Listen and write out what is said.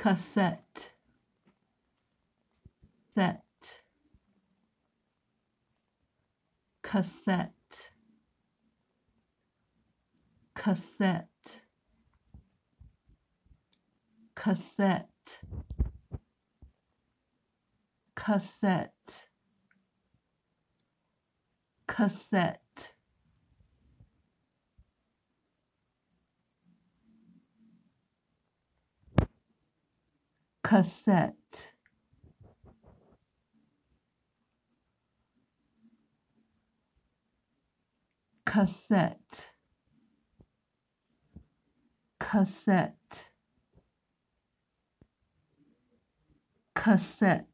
cassette. Set. Cassette. Cassette. Cassette. Cassette. Cassette cassette. Cassette. Cassette. Cassette